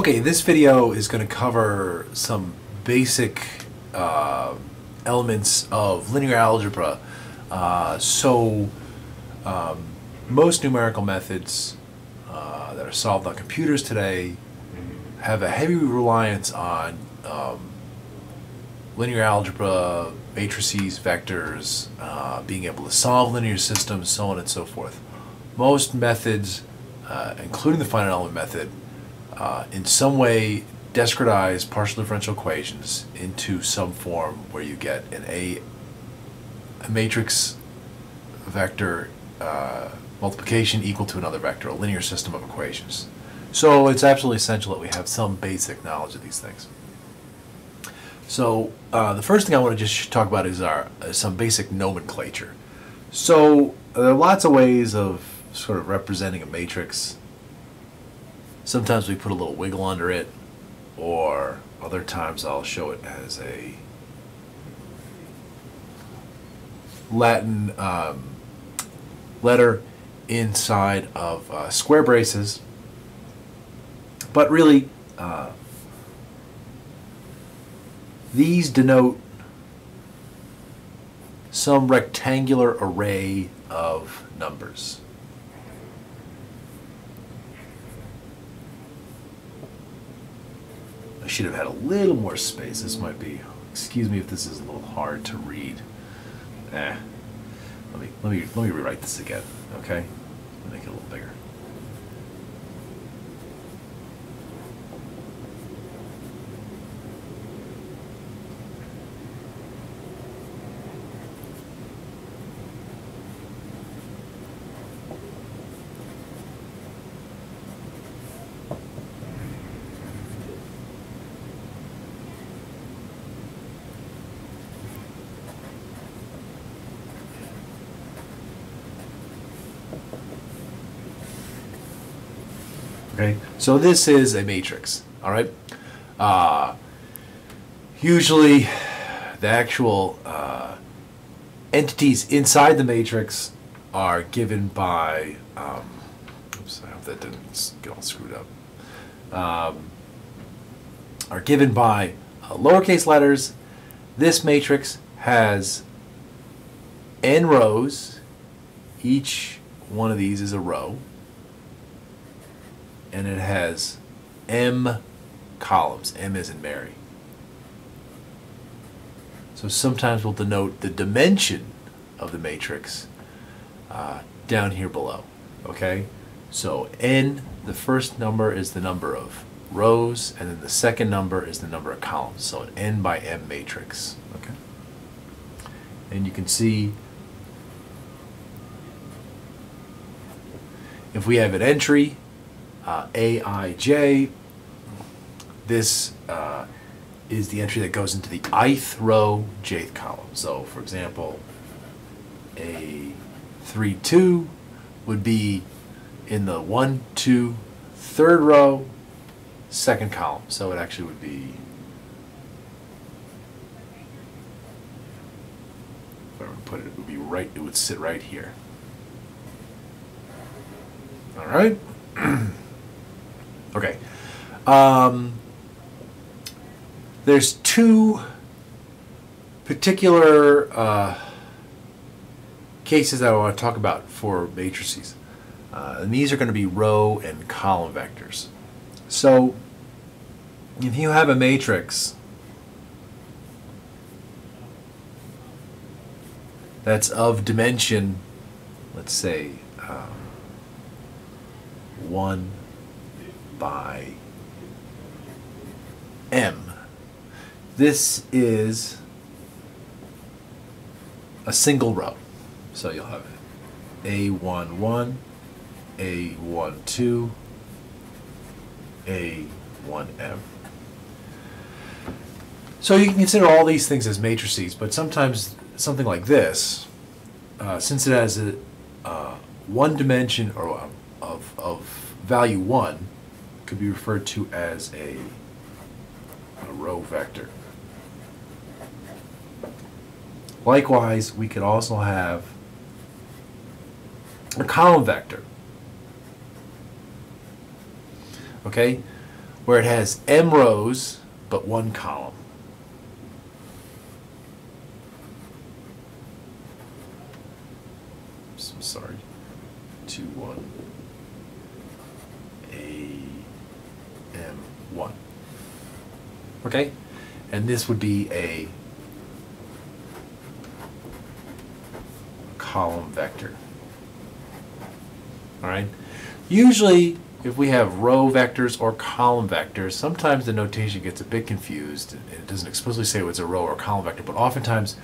Okay, this video is going to cover some basic uh, elements of linear algebra. Uh, so, um, most numerical methods uh, that are solved on computers today have a heavy reliance on um, linear algebra, matrices, vectors, uh, being able to solve linear systems, so on and so forth. Most methods, uh, including the finite element method, uh, in some way discretize partial differential equations into some form where you get an A, a matrix vector uh, multiplication equal to another vector, a linear system of equations. So it's absolutely essential that we have some basic knowledge of these things. So uh, the first thing I want to just talk about is our uh, some basic nomenclature. So there are lots of ways of sort of representing a matrix. Sometimes we put a little wiggle under it, or other times I'll show it as a Latin um, letter inside of uh, square braces. But really, uh, these denote some rectangular array of numbers. I should have had a little more space. This might be, excuse me if this is a little hard to read. Eh. Let me, let me, let me rewrite this again, okay? Make it a little bigger. Okay, so this is a matrix, all right? Uh, usually, the actual uh, entities inside the matrix are given by, um, oops, I hope that didn't get all screwed up, um, are given by uh, lowercase letters. This matrix has n rows. Each one of these is a row and it has M columns. M is in Mary. So sometimes we'll denote the dimension of the matrix uh, down here below. Okay? So N, the first number is the number of rows, and then the second number is the number of columns. So an N by M matrix. Okay? And you can see if we have an entry, uh, AIJ. This uh, is the entry that goes into the ith row, jth column. So, for example, a 3, 2 would be in the 1, 2, third row, second column. So it actually would be if I would put it, it would be right, it would sit right here. All right. Okay. Um, there's two particular uh, cases that I want to talk about for matrices. Uh, and these are going to be row and column vectors. So if you have a matrix that's of dimension, let's say, um, 1, by M. This is a single row. So you'll have A11, A12, A1M. So you can consider all these things as matrices, but sometimes something like this, uh, since it has a uh, one dimension or of, of value 1, could be referred to as a, a row vector. Likewise, we could also have a column vector. Okay? where it has m rows but one column. So sorry. Two one. A M one. Okay? And this would be a column vector. All right? Usually, if we have row vectors or column vectors, sometimes the notation gets a bit confused. It doesn't explicitly say it's a row or column vector, but oftentimes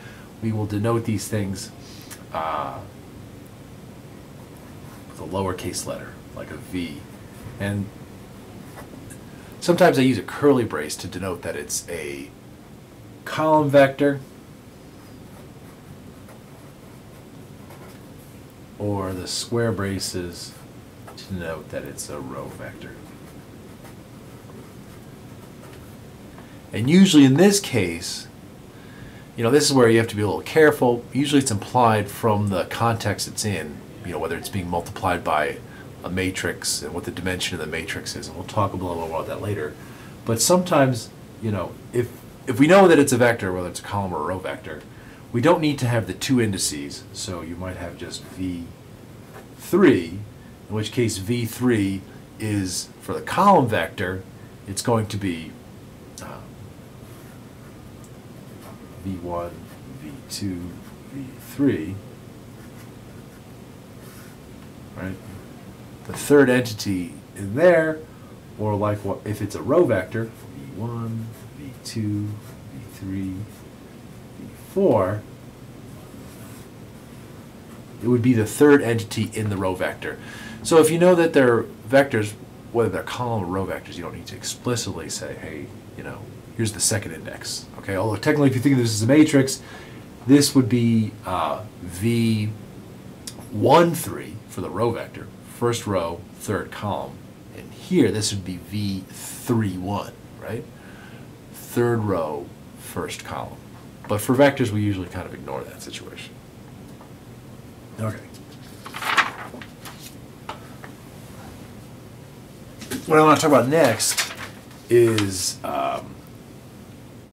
we will denote these things uh, with a lowercase letter, like a V. And sometimes I use a curly brace to denote that it's a column vector or the square braces to denote that it's a row vector. And usually in this case, you know, this is where you have to be a little careful. Usually it's implied from the context it's in, you know, whether it's being multiplied by a matrix and what the dimension of the matrix is. And we'll talk a little more about that later. But sometimes, you know, if if we know that it's a vector, whether it's a column or a row vector, we don't need to have the two indices. So you might have just V3, in which case V3 is for the column vector, it's going to be uh, V1, V2, V3. Right? The third entity in there, or like what if it's a row vector, V1, V2, V3, V4, it would be the third entity in the row vector. So if you know that they're vectors, whether they're column or row vectors, you don't need to explicitly say, hey, you know, here's the second index. Okay, although technically if you think of this as a matrix, this would be uh, V1, 3 for the row vector, first row, third column. And here, this would be V3, 1, right? Third row, first column. But for vectors, we usually kind of ignore that situation. Okay. What I want to talk about next is uh,